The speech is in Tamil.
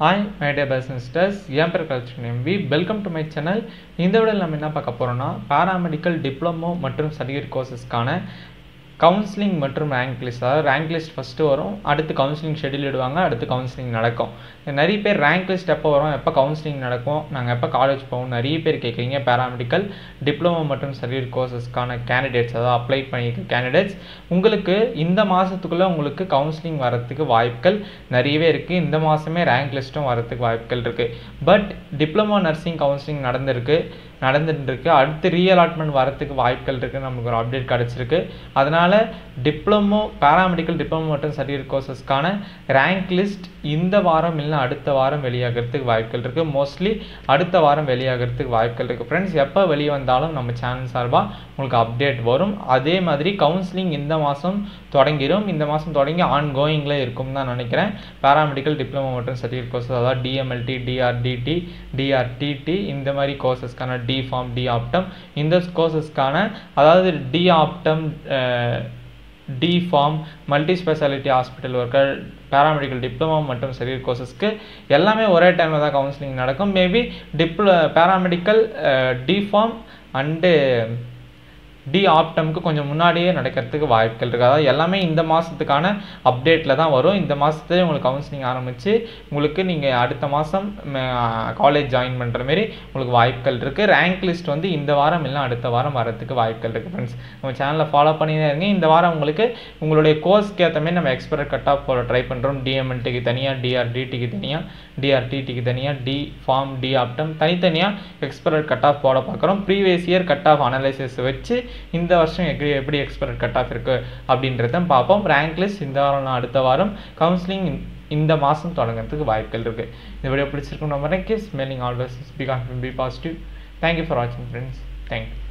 ஹாய் மை டே பிஸ்னஸ்டர்ஸ் என் பேர் கல்ச்சர் எம்பி வெல்கம் டு மை சேனல் இந்த விட நம்ம என்ன பார்க்க போகிறோம்னா பாராமெடிக்கல் டிப்ளமோ மற்றும் சர்டிஃபிகேட் கோர்சஸ்க்கான கவுன்சிலிங் மற்றும் ரேங்க் லிஸ்ட் அதாவது ரேங்க் லிஸ்ட் ஃபஸ்ட்டு வரும் அடுத்து கவுன்சிலிங் ஷெடியூல் இடுவாங்க அடுத்து கவுன்சிலிங் நடக்கும். நிறைய பேர் ரேங்க் லிஸ்ட் எப்போ வரும் எப்போ கவுன்சிலிங் நடக்கும் நாங்கள் எப்போ காலேஜ் போவோம் நிறைய பேர் கேட்குறீங்க. பேராமெடிக்கல் டிப்ளமோ மற்றும் சர்டிஃபிகேட் கோர்சஸ்க்கான கேண்டிடேட்ஸ் அதாவது அப்ளை பண்ணியிருக்க கேண்டிடேட்ஸ் உங்களுக்கு இந்த மாதத்துக்குள்ளே உங்களுக்கு கவுன்சிலிங் வரத்துக்கு வாய்ப்புகள் நிறையவே இருக்குது இந்த மாதமே ரேங்க் லிஸ்ட்டும் வரத்துக்கு வாய்ப்புகள் இருக்குது பட் டிப்ளமோ நர்சிங் கவுன்சிலிங் நடந்திருக்கு. நடந்துட்டு இருக்கு அடுத்து ரீஅலாட்மெண்ட் வரத்துக்கு வாய்ப்புகள் இருக்குது நமக்கு ஒரு அப்டேட் கிடச்சிருக்கு. அதனால் டிப்ளமோ பேராமெடிக்கல் டிப்ளமோ மற்றும் சர்டிஃபிகேட் கோர்சஸ்க்கான ரேங்க் லிஸ்ட் இந்த வாரம் இல்லை அடுத்த வாரம் வெளியாகிறதுக்கு வாய்ப்புகள் இருக்குது மோஸ்ட்லி அடுத்த வாரம் வெளியாகிறதுக்கு வாய்ப்புகள் இருக்குது ஃப்ரெண்ட்ஸ் எப்போ வெளியே வந்தாலும் நம்ம சேனல் சார்பாக உங்களுக்கு அப்டேட் வரும். அதே மாதிரி கவுன்சிலிங் இந்த மாதம் தொடங்கிடும் இந்த மாதம் தொடங்கி ஆன் கோயிங்கில் இருக்கும் தான் நினைக்கிறேன். பேராமெடிக்கல் டிப்ளமோ மற்றும் சர்டிஃபிகேட் கோர்சஸ் அதாவது டிஎம்எல்டி டிஆர்டிடி டிஆர்டிடி இந்த மாதிரி கோர்சஸ்க்கான டி ஃபார்ம் டி ஆப்டம் இந்த கோர்சஸ்க்கான அதாவது D optom D pharm multi speciality hospital worker paramedical diploma மற்றும் சரியர் கோர்சஸ்க்கு எல்லாமே ஒரே டைமில் தான் கவுன்சிலிங் நடக்கும். Maybe டிப்ள paramedical D pharm and D ஆப்டம்க்கு கொஞ்சம் முன்னாடியே நடக்கிறதுக்கு வாய்ப்புகள் இருக்குது அதாவது எல்லாமே இந்த மாதத்துக்கான அப்டேட்டில் தான் வரும். இந்த மாதத்துலேயே உங்களுக்கு கவுன்சிலிங் ஆரம்பித்து உங்களுக்கு நீங்கள் அடுத்த மாதம் காலேஜ் ஜாயின் பண்ணுற மாரி உங்களுக்கு வாய்ப்புகள் இருக்குது ரேங்க் லிஸ்ட் வந்து இந்த வாரம் இல்லை அடுத்த வாரம் வரத்துக்கு வாய்ப்புகள் இருக்குது ஃப்ரெண்ட்ஸ் நம்ம சேனலில் ஃபாலோ பண்ணி தான் இருங்க. இந்த வாரம் உங்களுக்கு உங்களுடைய கோர்ஸ்க்கு ஏற்ற மாதிரி நம்ம எக்ஸ்பர்ட் கட் ஆஃப் போட ட்ரை பண்ணுறோம் டிஎம்எல்டிக்கு தனியாக டிஆர்டிடிக்கு தனியாக டிஆர்டிடிக்கு தனியாக டி ஃபார்ம் டி ஆப்டம் தனித்தனியாக எக்ஸ்பர்ட் கட் ஆஃப் போட பார்க்குறோம். Previous year cut off analysis வச்சு இந்த வருஷம் எப்படி எப்படி எக்ஸ்பர்ட் கட் ஆஃப் இருக்குது அப்படின்றத பார்ப்போம். ரேங்க் லிஸ்ட் இந்த வாரம் அடுத்த வாரம் கவுன்சிலிங் இந்த மாதம் தொடங்குறதுக்கு வாய்ப்புகள் இருக்குது இந்த வீடியோ பிடிச்சிருக்கும் நம்ம smiling always be confident be positive thank you for வாட்சிங் ஃப்ரெண்ட்ஸ் தேங்க்யூ